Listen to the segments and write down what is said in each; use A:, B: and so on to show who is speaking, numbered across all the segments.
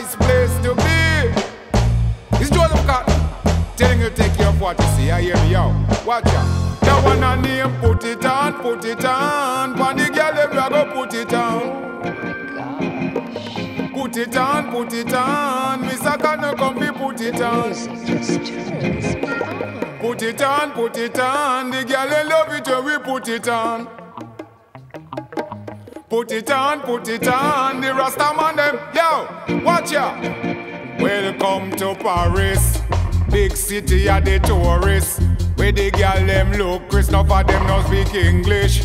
A: nice place to be. It's Joseph Cotton telling you take care of what you see. I hear me out. Watch out. That one a name, put it on, put it on. When the girl them go put it on. Put it on, put it on. Miss Akana come fi put it on. Put it on, put it on. The girl they love it when we put it on. Put it on, put it on. The Rasta man them, yo, watch ya. Welcome to Paris, big city of the tourists. Where the girl them look, Chris, enough of them no speak English.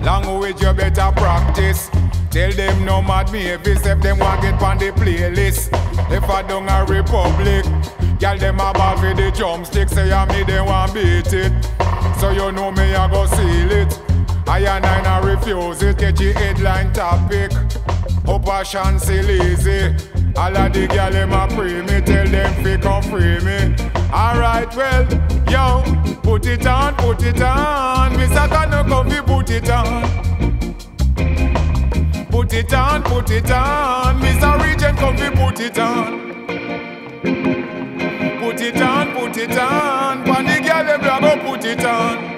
A: Language you better practice. Tell them no mad me if them want get on the playlist. If I don't a republic, girl them a ball for the drumstick. Say I me they want beat it. So you know me I go seal it. I and I refuse it. Get your headline topic. Operation lazy. All of the gyal them a pray me. Tell them fi come free me. Alright, well, yo, put it on, put it on. Mr. Gonna come fi put it on. Put it on, put it on. Mr. Regent come fi put it on. Put it on, put it on. When the gyal them go put it on.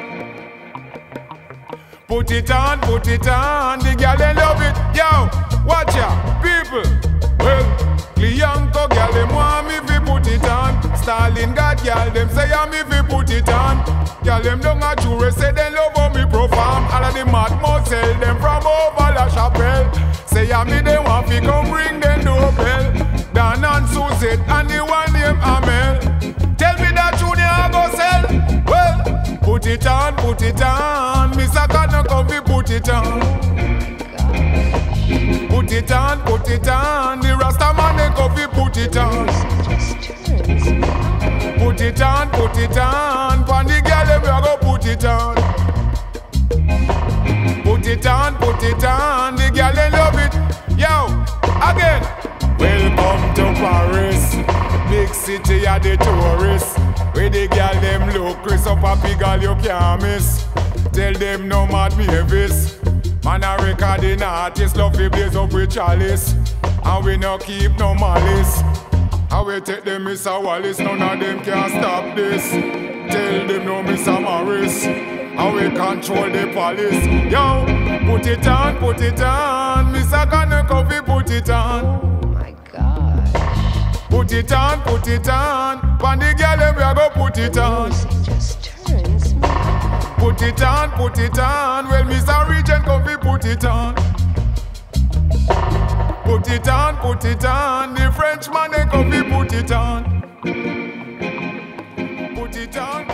A: Put it on, put it on. The girl they love it. Yo, watch ya, people. Well, Cleanco girl them want me fi put it on. Stalin got girl them say I me fi put it on. Girl them don't a tourist say they love how me perform. All of the mad sell them from over La Chapelle. Say I me they want fi come bring them doorbell. Dan and Suzette and the one named Amel. Tell me that you I go sell. Well, put it on, put it on. Miss Akana come fi put it on. Put it on, put it on. The Rasta man they come fi put it on. Put it on, put it on. Pon the girl we a go put it on. Put it on, put it on. The girl they love it. Yo, again. Welcome to Paris, big city of the tourists. Where the girl them look, Chris up a big girl you can't miss. Tell them no mad Mavis. Man a recording artist, love fi blaze up with chalice. And we no keep no malice. I will take them Mr. Wallace, none of them can stop this. Tell them no Mr. Morris. I will control the police. Yo, put it on, put it on. Mr. Gunner Coffee, put it on.
B: Oh my God.
A: Put it on, put it on. When the girl we a go put it on put it on, put it on. Well, Mr. Regent, come fi put it on. Put it on, put it on. The Frenchman, they come fi put it on. Put it on.